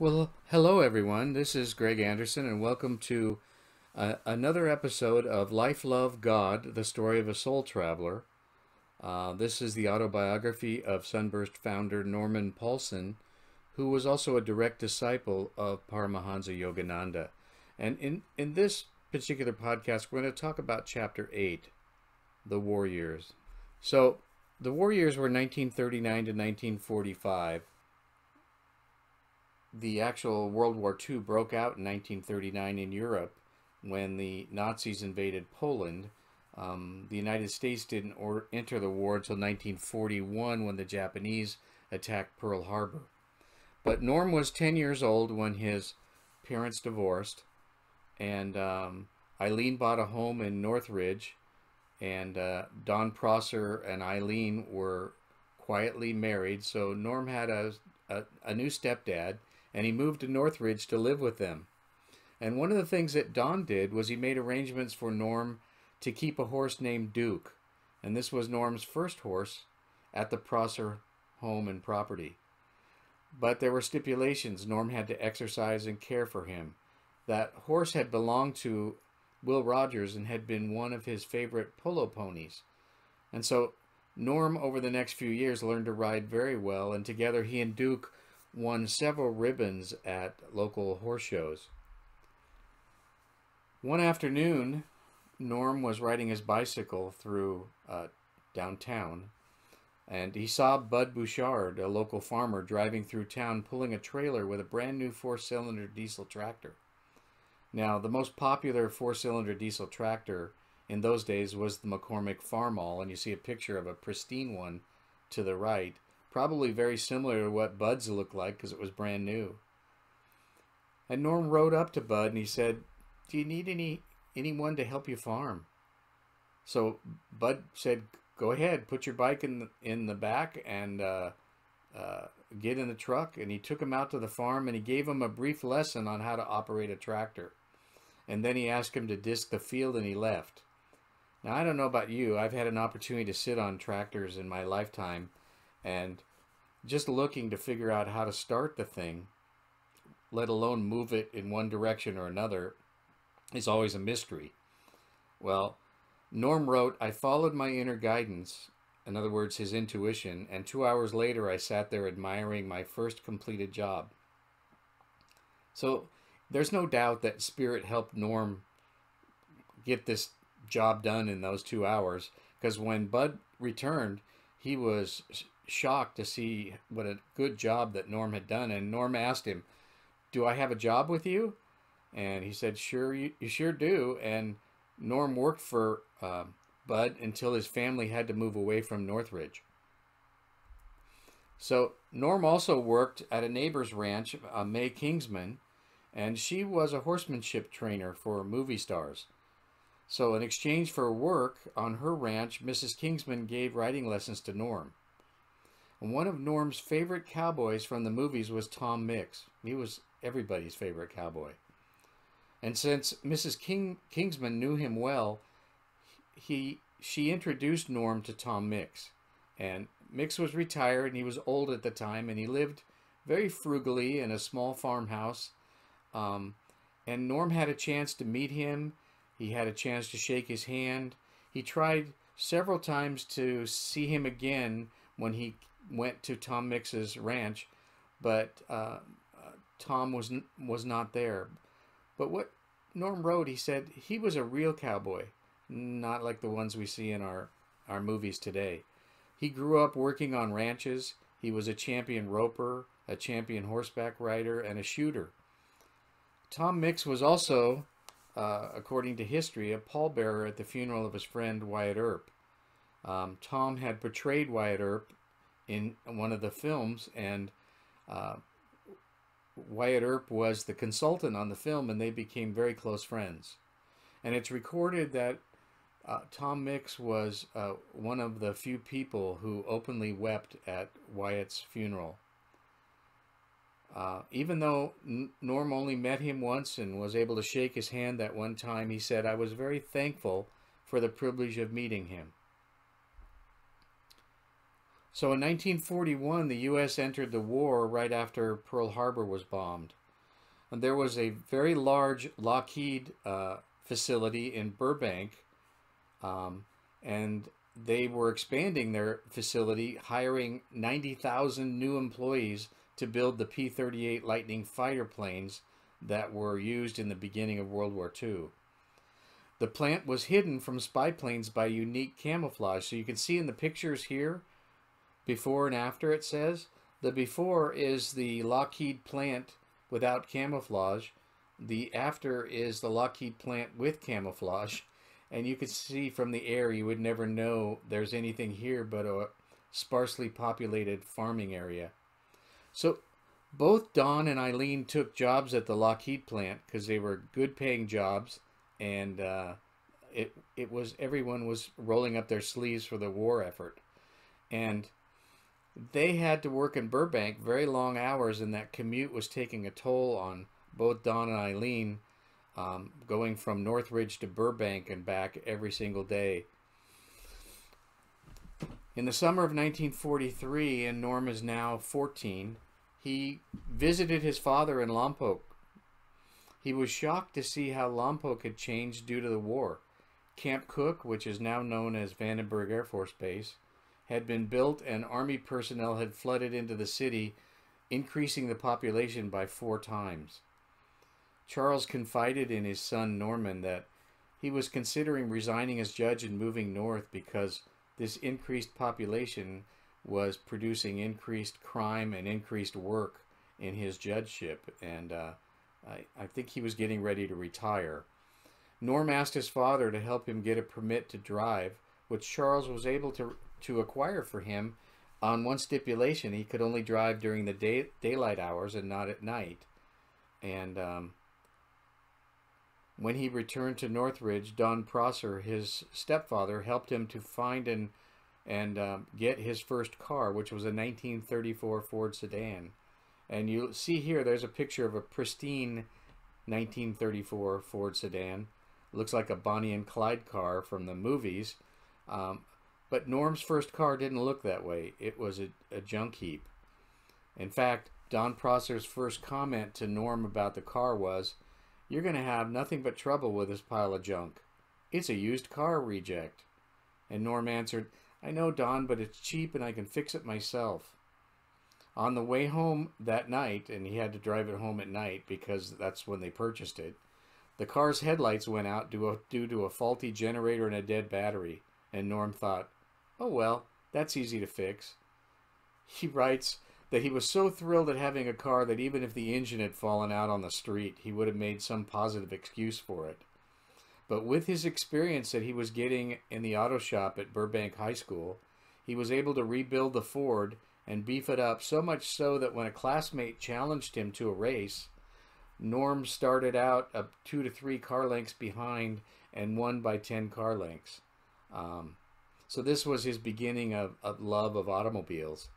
Well, hello everyone. This is Greg Anderson, and welcome to uh, another episode of Life, Love, God: The Story of a Soul Traveler. Uh, this is the autobiography of Sunburst founder Norman Paulsen, who was also a direct disciple of Paramahansa Yogananda. And in in this particular podcast, we're going to talk about Chapter Eight, the War Years. So, the war years were 1939 to 1945 the actual World War II broke out in 1939 in Europe when the Nazis invaded Poland. Um, the United States didn't or enter the war until 1941 when the Japanese attacked Pearl Harbor. But Norm was 10 years old when his parents divorced, and um, Eileen bought a home in Northridge, and uh, Don Prosser and Eileen were quietly married. So Norm had a, a, a new stepdad and he moved to Northridge to live with them. And one of the things that Don did was he made arrangements for Norm to keep a horse named Duke. And this was Norm's first horse at the Prosser home and property. But there were stipulations. Norm had to exercise and care for him. That horse had belonged to Will Rogers and had been one of his favorite polo ponies. And so Norm, over the next few years, learned to ride very well, and together he and Duke won several ribbons at local horse shows. One afternoon, Norm was riding his bicycle through uh, downtown, and he saw Bud Bouchard, a local farmer, driving through town pulling a trailer with a brand new four cylinder diesel tractor. Now, the most popular four cylinder diesel tractor in those days was the McCormick Farmall, and you see a picture of a pristine one to the right. Probably very similar to what Bud's looked like because it was brand new. And Norm rode up to Bud and he said, Do you need any anyone to help you farm? So Bud said, Go ahead, put your bike in the, in the back and uh, uh, get in the truck. And he took him out to the farm and he gave him a brief lesson on how to operate a tractor. And then he asked him to disc the field and he left. Now, I don't know about you, I've had an opportunity to sit on tractors in my lifetime and just looking to figure out how to start the thing, let alone move it in one direction or another, is always a mystery. Well, Norm wrote, I followed my inner guidance, in other words, his intuition, and two hours later I sat there admiring my first completed job. So there's no doubt that Spirit helped Norm get this job done in those two hours, because when Bud returned, he was shocked to see what a good job that Norm had done. And Norm asked him, "Do I have a job with you?" And he said, "Sure, you, you sure do." And Norm worked for uh, Bud until his family had to move away from Northridge. So Norm also worked at a neighbor's ranch, uh, May Kingsman, and she was a horsemanship trainer for movie stars. So in exchange for work on her ranch, Mrs. Kingsman gave riding lessons to Norm. One of Norm's favorite cowboys from the movies was Tom Mix. He was everybody's favorite cowboy. And since Mrs. King, Kingsman knew him well, he she introduced Norm to Tom Mix. And Mix was retired and he was old at the time and he lived very frugally in a small farmhouse. Um, and Norm had a chance to meet him. He had a chance to shake his hand. He tried several times to see him again when he went to Tom Mix's ranch, but uh, uh, Tom was was not there. But what Norm wrote, he said he was a real cowboy, not like the ones we see in our our movies today. He grew up working on ranches. He was a champion roper, a champion horseback rider, and a shooter. Tom Mix was also, uh, according to history, a pallbearer at the funeral of his friend Wyatt Earp. Um, Tom had portrayed Wyatt Earp in one of the films, and uh, Wyatt Earp was the consultant on the film, and they became very close friends. And it's recorded that uh, Tom Mix was uh, one of the few people who openly wept at Wyatt's funeral. Uh, even though Norm only met him once and was able to shake his hand that one time, he said, I was very thankful for the privilege of meeting him. So in 1941, the U.S. entered the war right after Pearl Harbor was bombed. And there was a very large Lockheed uh, facility in Burbank, um, and they were expanding their facility, hiring 90,000 new employees to build the P 38 Lightning fighter planes that were used in the beginning of World War II. The plant was hidden from spy planes by unique camouflage. So you can see in the pictures here, before and after it says. The before is the Lockheed plant without camouflage. The after is the Lockheed plant with camouflage. And you can see from the air, you would never know there's anything here but a sparsely populated farming area. So both Don and Eileen took jobs at the Lockheed plant because they were good paying jobs and uh, it, it was everyone was rolling up their sleeves for the war effort. And they had to work in Burbank very long hours, and that commute was taking a toll on both Don and Eileen, um, going from Northridge to Burbank and back every single day. In the summer of 1943, and Norm is now 14, he visited his father in Lompoc. He was shocked to see how Lompoc had changed due to the war. Camp Cooke, which is now known as Vandenberg Air Force Base, had been built and Army personnel had flooded into the city, increasing the population by four times. Charles confided in his son Norman that he was considering resigning as judge and moving north because this increased population was producing increased crime and increased work in his judgeship, and uh, I, I think he was getting ready to retire. Norm asked his father to help him get a permit to drive, which Charles was able to to acquire for him on one stipulation. He could only drive during the day, daylight hours and not at night. And um, when he returned to northridge don prosser his stepfather helped him to find and and um, get his first car which was a 1934 ford sedan. And you see here there's a picture of a pristine 1934 ford sedan. Looks like a bonnie and clyde car from the movies. Um, but Norm's first car didn't look that way. It was a, a junk heap. In fact, Don Prosser's first comment to Norm about the car was, You're going to have nothing but trouble with this pile of junk. It's a used car reject. And Norm answered, I know, Don, but it's cheap and I can fix it myself. On the way home that night, and he had to drive it home at night because that's when they purchased it, the car's headlights went out due, due to a faulty generator and a dead battery. And Norm thought, Oh well, that's easy to fix. He writes that he was so thrilled at having a car that even if the engine had fallen out on the street, he would have made some positive excuse for it. But with his experience that he was getting in the auto shop at Burbank High School, he was able to rebuild the Ford and beef it up so much so that when a classmate challenged him to a race, Norm started out a two to three car lengths behind and won by 10 car lengths. Um, so this was his beginning of, of love of automobiles.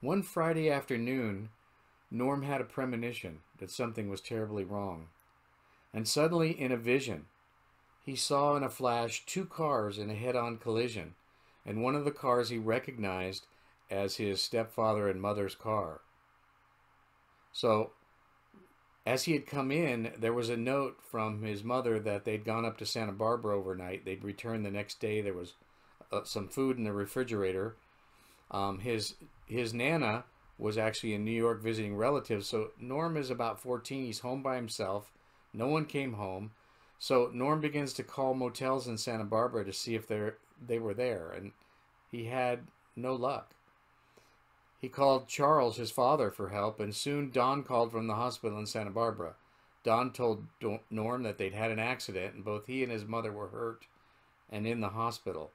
One Friday afternoon, Norm had a premonition that something was terribly wrong. And suddenly, in a vision, he saw in a flash two cars in a head-on collision, and one of the cars he recognized as his stepfather and mother's car. So as he had come in, there was a note from his mother that they'd gone up to Santa Barbara overnight. They'd return the next day. There was uh, some food in the refrigerator. Um, his his nana was actually in New York visiting relatives. So Norm is about 14. He's home by himself. No one came home. So Norm begins to call motels in Santa Barbara to see if they they were there, and he had no luck. He called Charles, his father, for help, and soon Don called from the hospital in Santa Barbara. Don told Norm that they'd had an accident and both he and his mother were hurt and in the hospital.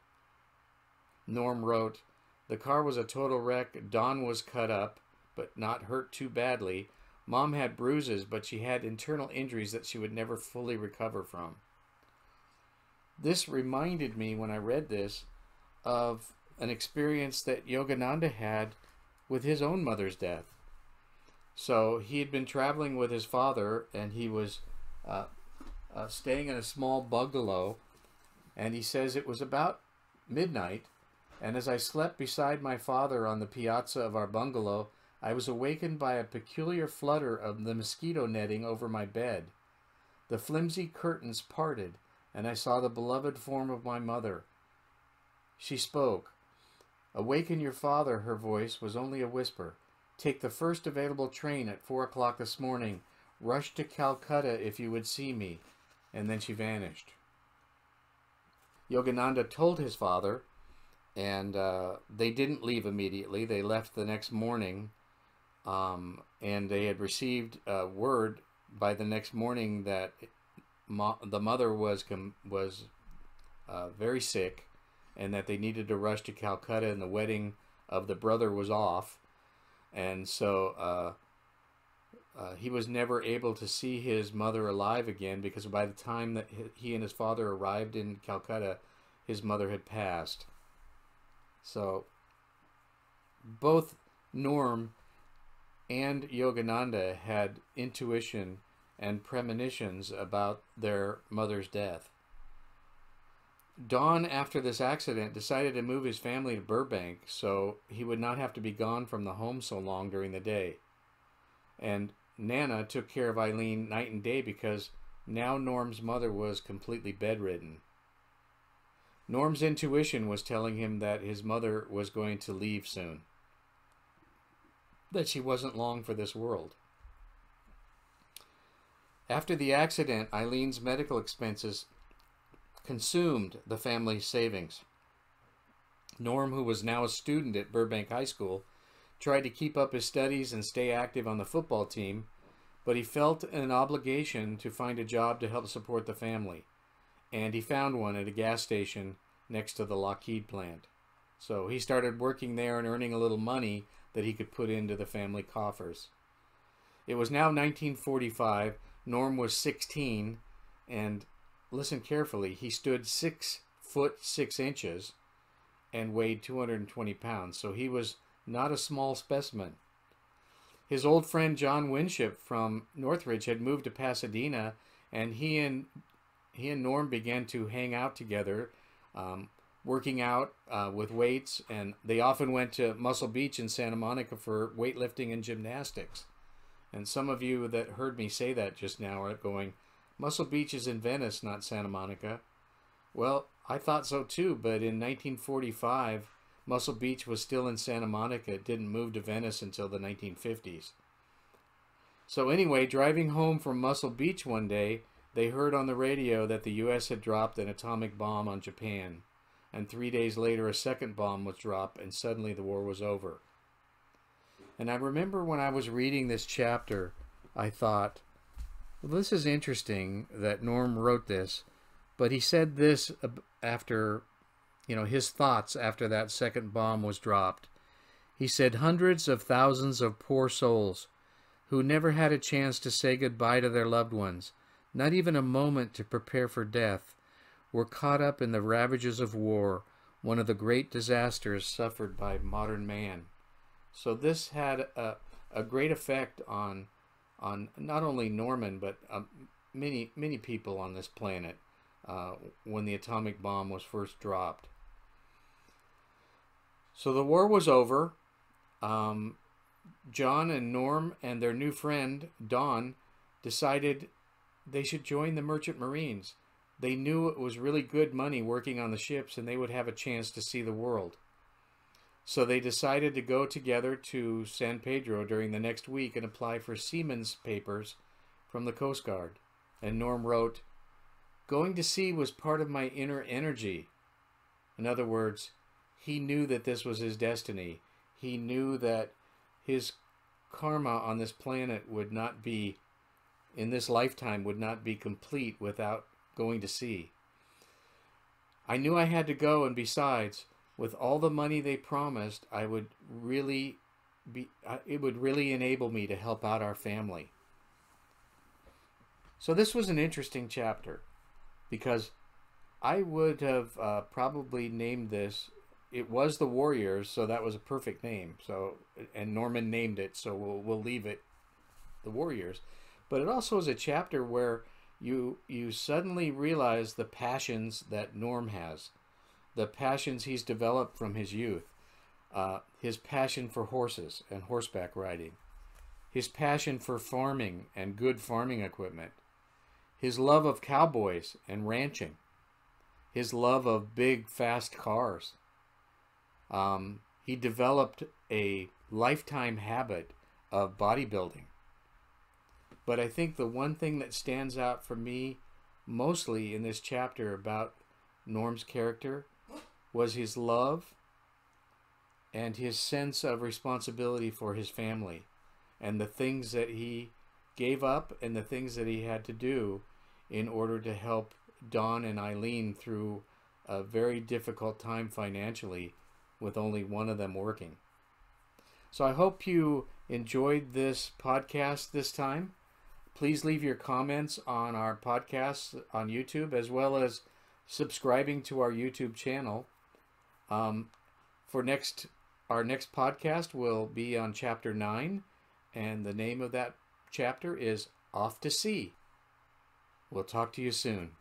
Norm wrote, The car was a total wreck. Don was cut up, but not hurt too badly. Mom had bruises, but she had internal injuries that she would never fully recover from. This reminded me, when I read this, of an experience that Yogananda had with his own mother's death. So he had been traveling with his father, and he was uh, uh, staying in a small bungalow. And he says it was about midnight, and as I slept beside my father on the piazza of our bungalow, I was awakened by a peculiar flutter of the mosquito netting over my bed. The flimsy curtains parted, and I saw the beloved form of my mother. She spoke. Awaken your father, her voice was only a whisper. Take the first available train at four o'clock this morning. Rush to Calcutta if you would see me. And then she vanished. Yogananda told his father, and uh, they didn't leave immediately. They left the next morning, um, and they had received uh, word by the next morning that mo- the mother was was uh, very sick, and that they needed to rush to Calcutta, and the wedding of the brother was off, and so uh, uh, he was never able to see his mother alive again because by the time that he and his father arrived in Calcutta, his mother had passed. So both Norm and Yogananda had intuition and premonitions about their mother's death. Don, after this accident, decided to move his family to Burbank so he would not have to be gone from the home so long during the day. And Nana took care of Eileen night and day because now Norm's mother was completely bedridden. Norm's intuition was telling him that his mother was going to leave soon, that she wasn't long for this world. After the accident, Eileen's medical expenses consumed the family's savings. Norm, who was now a student at Burbank High School, tried to keep up his studies and stay active on the football team, but he felt an obligation to find a job to help support the family. And he found one at a gas station next to the Lockheed plant. So he started working there and earning a little money that he could put into the family coffers. It was now 1945. Norm was 16, and listen carefully, he stood six foot six inches and weighed 220 pounds. So he was not a small specimen. His old friend John Winship from Northridge had moved to Pasadena, and he and he and Norm began to hang out together, um, working out uh, with weights, and they often went to Muscle Beach in Santa Monica for weightlifting and gymnastics. And some of you that heard me say that just now are going, Muscle Beach is in Venice, not Santa Monica. Well, I thought so too, but in 1945, Muscle Beach was still in Santa Monica. It didn't move to Venice until the 1950s. So, anyway, driving home from Muscle Beach one day, they heard on the radio that the U.S. had dropped an atomic bomb on Japan. And three days later, a second bomb was dropped, and suddenly the war was over. And I remember when I was reading this chapter, I thought, well, this is interesting that Norm wrote this, but he said this after, you know, his thoughts after that second bomb was dropped. He said, Hundreds of thousands of poor souls who never had a chance to say goodbye to their loved ones, not even a moment to prepare for death, were caught up in the ravages of war, one of the great disasters suffered by modern man. So this had a, a great effect on on not only Norman but um, many many people on this planet uh, when the atomic bomb was first dropped. So the war was over. Um, John and Norm and their new friend Don decided they should join the Merchant Marines. They knew it was really good money working on the ships and they would have a chance to see the world. So they decided to go together to San Pedro during the next week and apply for seaman's papers from the Coast Guard. And Norm wrote, Going to sea was part of my inner energy. In other words, he knew that this was his destiny. He knew that his karma on this planet would not be, in this lifetime, would not be complete without going to sea. I knew I had to go, and besides, with all the money they promised, I would really be, it would really enable me to help out our family. So this was an interesting chapter because I would have uh, probably named this. It was the War Years, so that was a perfect name. So and Norman named it, so we'll we'll leave it the War Years. But it also is a chapter where you you suddenly realize the passions that Norm has the passions he's developed from his youth, uh, his passion for horses and horseback riding, his passion for farming and good farming equipment, his love of cowboys and ranching, his love of big, fast cars. Um, he developed a lifetime habit of bodybuilding. But I think the one thing that stands out for me mostly in this chapter about Norm's character was his love and his sense of responsibility for his family and the things that he gave up and the things that he had to do in order to help Don and Eileen through a very difficult time financially with only one of them working. So I hope you enjoyed this podcast this time. Please leave your comments on our podcast on YouTube as well as subscribing to our YouTube channel. Um, for next our next podcast will be on chapter 9 and the name of that chapter is Off to Sea. We'll talk to you soon.